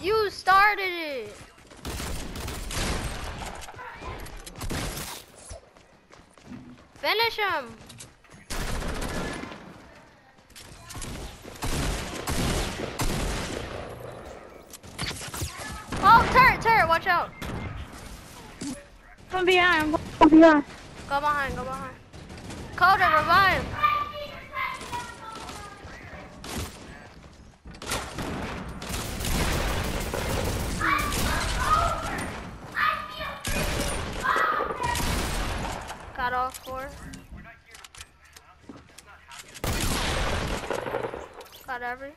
You started it. Finish him. Oh, turret, turret, watch out. From behind, from behind. Go behind, go behind. Coda, revive. Got all four. Got every.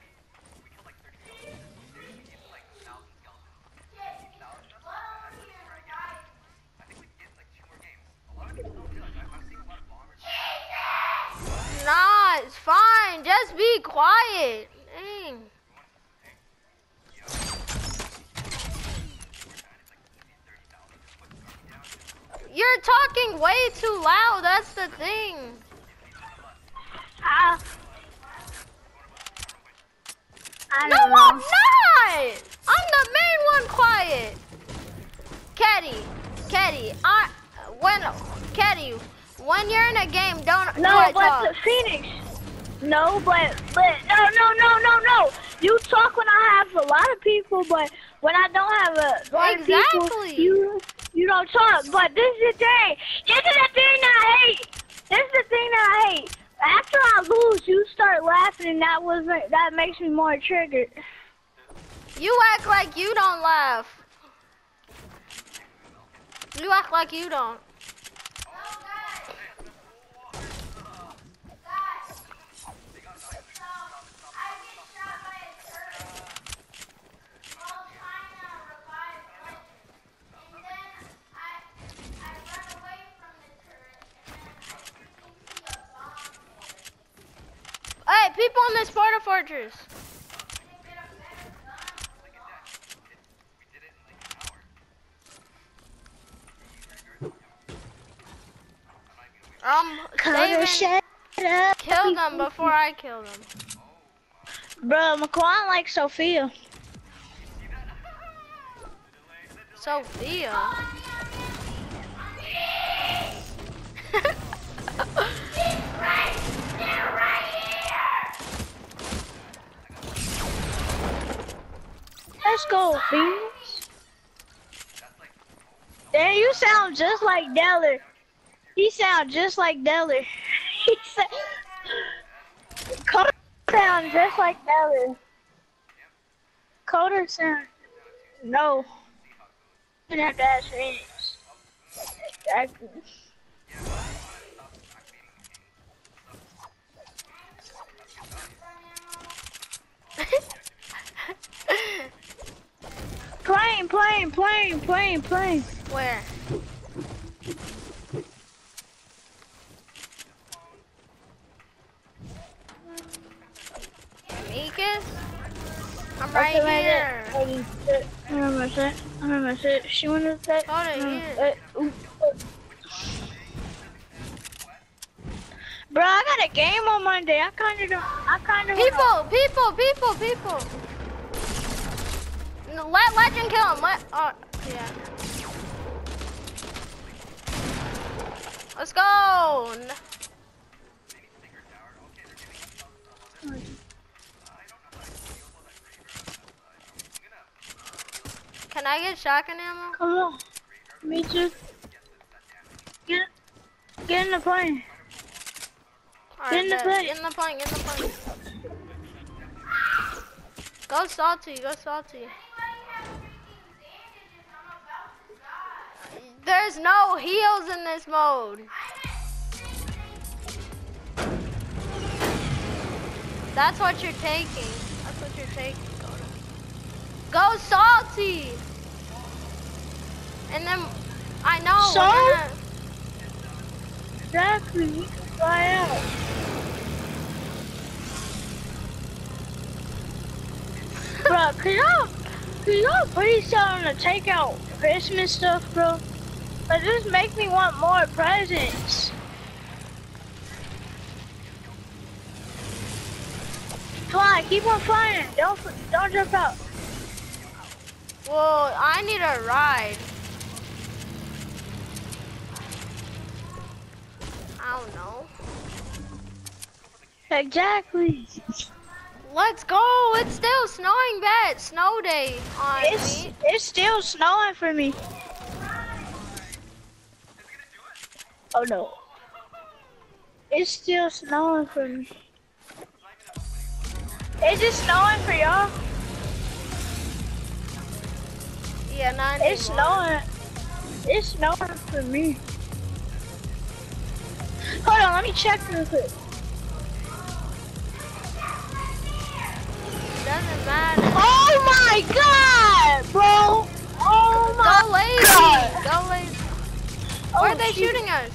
Nah, it's fine. Just be quiet. You're talking way too loud. That's the thing. Uh, I No, don't I'm not. I'm the main one. Quiet. Caddy, Caddy. I when Caddy, when you're in a game, don't do No, but talk. the Phoenix. No, but but no no no no no. You talk when I have a lot of people, but when I don't have a lot of people, you But this is the thing. This is the thing I hate. This is the thing that I hate. After I lose, you start laughing, and that was that makes me more triggered. You act like you don't laugh. You act like you don't. People in this Sparta Fortress. Um, saving, shut up. kill them before I kill them. Bro, McQuan likes Sophia. Sophia. Let's go, Phoenix. Damn, you sound just like Deller. He sound just like Deller. he said, Coda sound just like Deller. Coda sound, no. You have to ask Phoenix. Exactly. Plane, plane, plane, plane, plane. Where? Amicus? I'm right Okay, here. lady. Lady, I remember that. I remember that. She wanted that. Hold it Mm, here. uh, ooh. Bro, I got a game on Monday. I kind of don't. I kind of. People, people, people, people. Let Legend kill him. Let, oh, yeah. Let's go. Can I get shotgun ammo? Come on. Me too. Get, get in the plane. Alright, in the plane. Get in the plane, get in the plane. Go salty, go salty. There's no heals in this mode. That's what you're taking. That's what you're taking. Go salty. And then I know. We're gonna- Exactly. You can fly out. bro, could y'all, could y'all please tell them to take out Christmas stuff, bro? But this make me want more presents. Fly, keep on flying. Don't, don't jump out. Well, I need a ride. I don't know. Exactly. Let's go. It's still snowing bad. Snow day on It's me. it's still snowing for me. Oh no. It's still snowing for me. Is it snowing for y'all? Yeah, not It's snowing. It's snowing for me. Hold on, let me check real quick. Doesn't matter. Oh my god, bro! Oh my Go lazy. god! Go lazy. Oh, Where are they shoot. shooting us?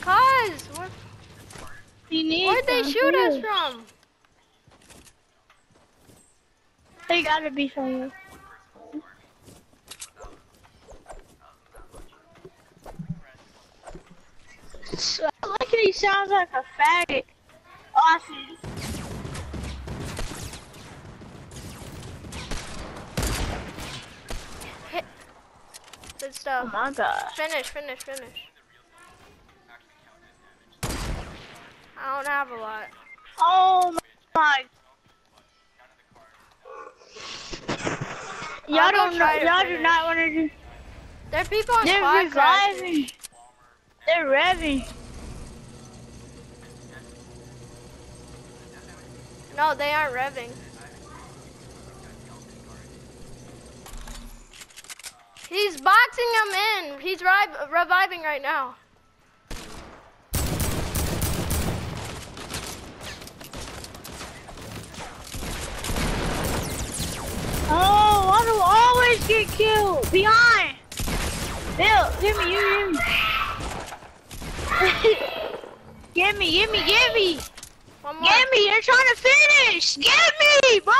Cause where, where'd they shoot us from? They gotta be somewhere. So, look at he sounds like a faggot. Awesome. Good stuff. Oh my god. Finish, finish, finish. Don't have a lot. Oh my. Y'all don't know. Y'all do not want to do. There are people on They're reviving. They're revving. No, they aren't revving. He's boxing him in. He's reviving right now. Oh, I do killed. Behind. Bill, give me, give me. give me, give me, give me. Give me, you're trying to finish. Give me, bro.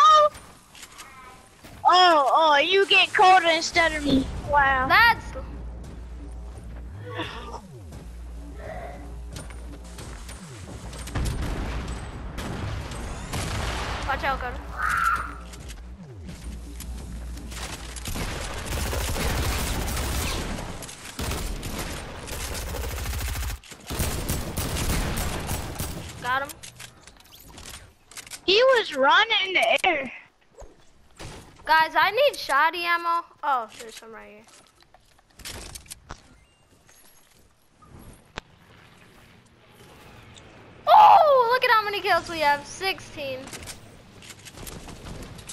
Oh, oh, you get colder instead of me. Wow. That's. Watch out, Cody. Got him. He was running in the air. Guys, I need shoddy ammo. Oh, there's some right here. Oh, look at how many kills we have. 16.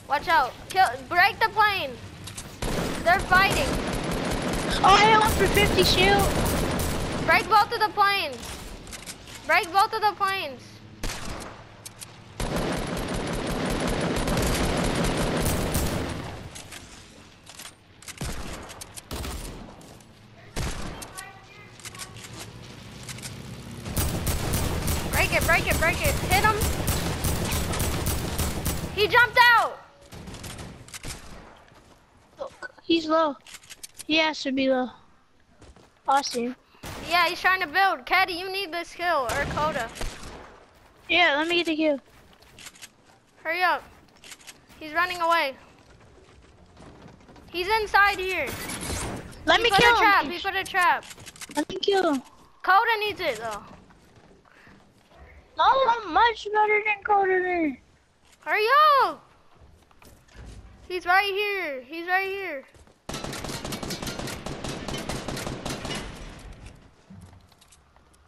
Watch out. Kill, break the plane. They're fighting. Oh, I one for 50 shield. Break both of the planes. Break both of the planes. Break it, break it, break it. Hit him. He jumped out. He's low. He has to be low. Awesome. Yeah, he's trying to build. Caddy, you need this kill, or Coda. Yeah, let me get the kill. Hurry up. He's running away. He's inside here. Let he me put kill a trap. him. He put a trap. Let me kill him. Coda needs it though. No, I'm much better than there. Hurry up. He's right here. He's right here.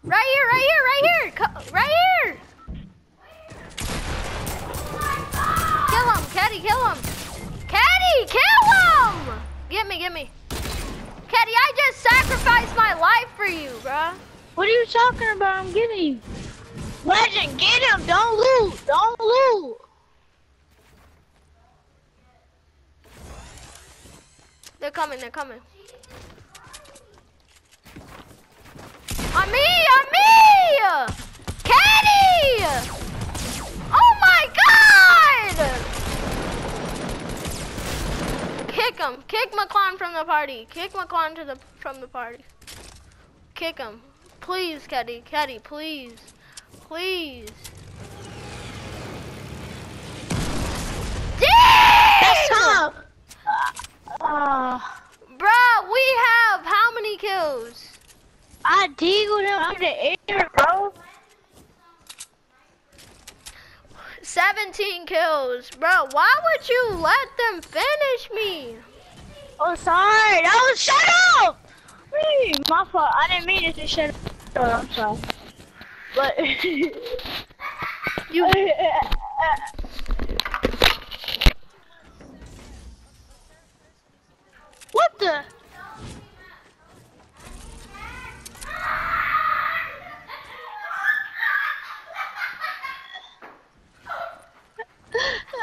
Right here, right here, right here. Co- right here. Kill him, Caddy, kill him. Caddy, kill him. Get me, get me. Caddy, I just sacrificed my life for you, bruh. What are you talking about? I'm getting you. Legend, get him. Don't loot. Don't loot. They're coming, they're coming. On me, on me! Caddy! Oh my god! Kick him. Kick McClon from the party. Kick McClon to the from the party. Kick him. Please, Caddy. Caddy, please. Please. Damn! Uh, ah. bro, we have how many kills? I deagled him out the air, bro. 17 kills. Bro, why would you let them finish me? Oh, sorry. That was shut up! Please, my fault. I didn't mean it to shut up. Oh, I'm sorry. But You what the?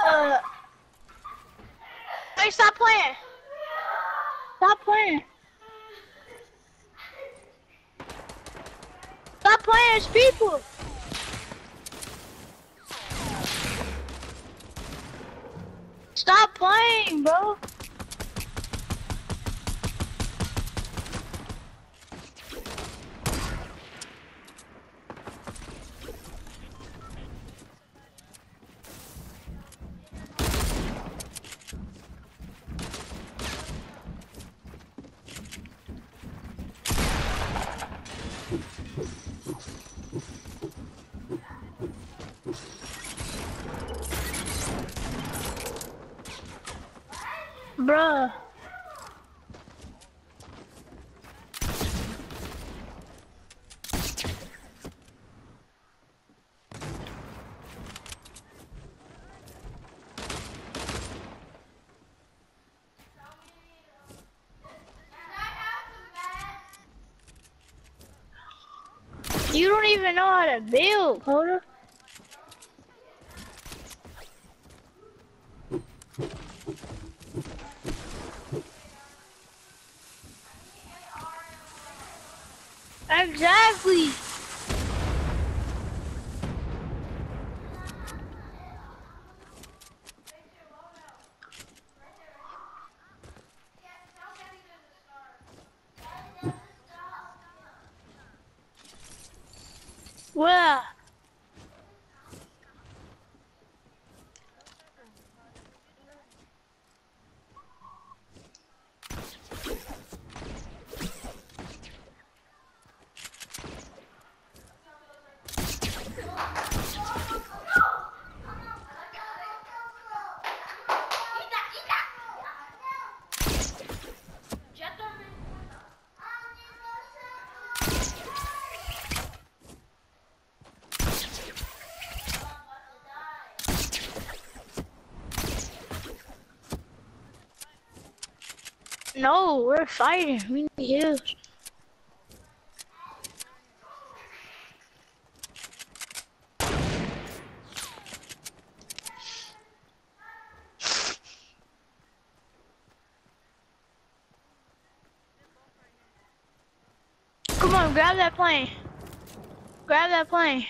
Uh, hey, stop playing. Stop playing. Stop playing, it's people. Stop playing, bro. Bruh. You don't even know how to build. Exactly. Where? No, we're fighting. We need heals. Come on, grab that plane. Grab that plane.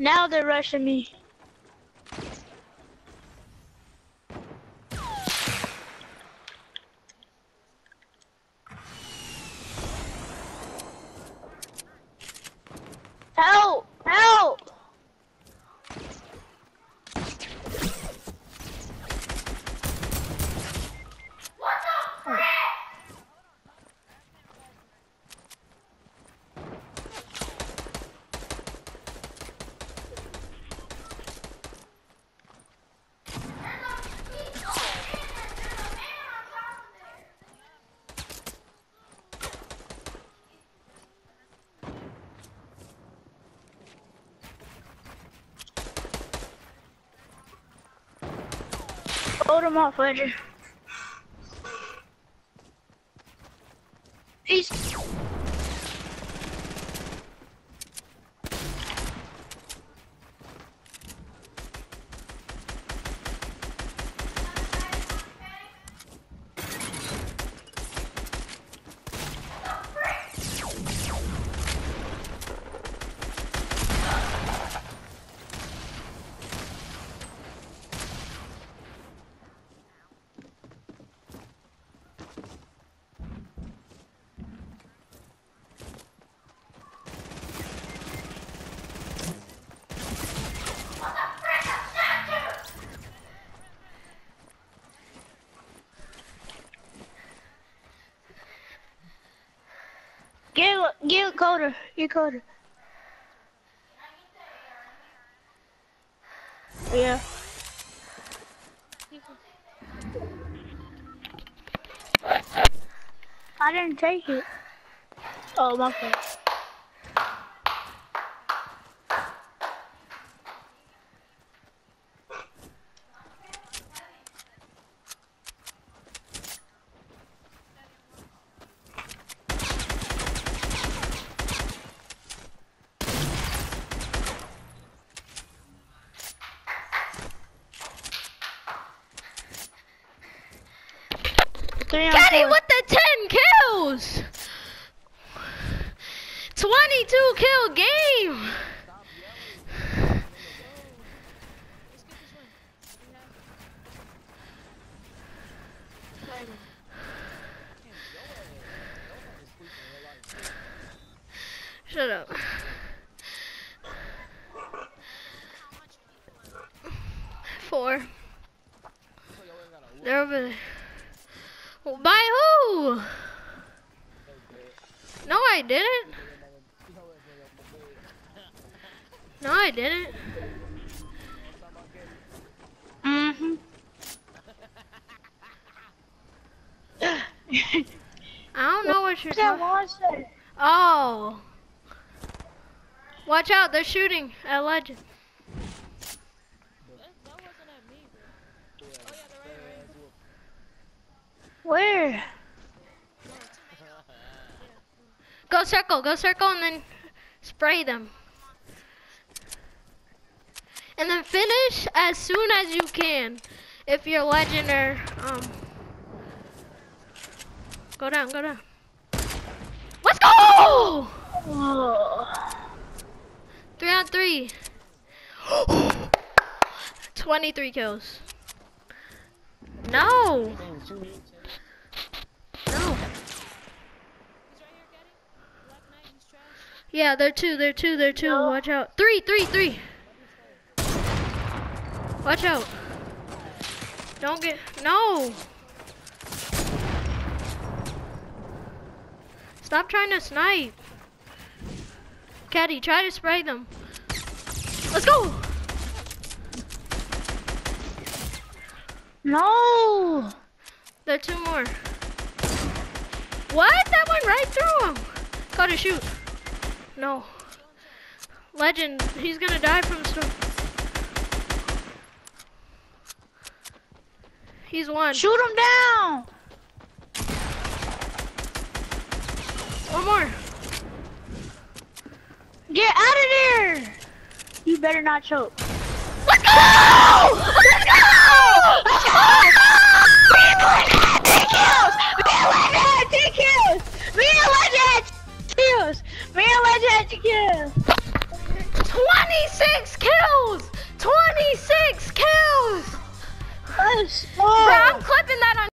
Now they're rushing me. Hold him off, Ledger. Colder. Get colder. Yeah. I didn't take it. Oh, my fault. Three on Kenny four. with the 10 kills. 22 kill game. Shut up. Four. They're over there. Well, By who? No, I didn't. No, I didn't. Mm-hmm. I don't know what Oh. Watch out, they're shooting at Legend. Where? Go circle, go circle, and then spray them. And then finish as soon as you can. If you're Legend or, um. Go down, go down. Go! Oh. Three on three. 23 kills. No. No. Yeah, they're two, they're two, they're two. No. Watch out. Three, three, three. Watch out. Don't get, no. Stop trying to snipe. Caddy, try to spray them. Let's go. No. There are two more. What? That went right through him. Gotta shoot. No. Legend, he's gonna die from the storm. He's one. Shoot him down. One more. Get out of there. You better not choke. Let's go! Let's go! Let's go! Me and Legend had 10 kills! Me and Legend had 10 kills! Me and Legend had 10 kills! Me and Legend had 10 kills! 26 kills! 26 kills! Let's Bro! I'm clipping that on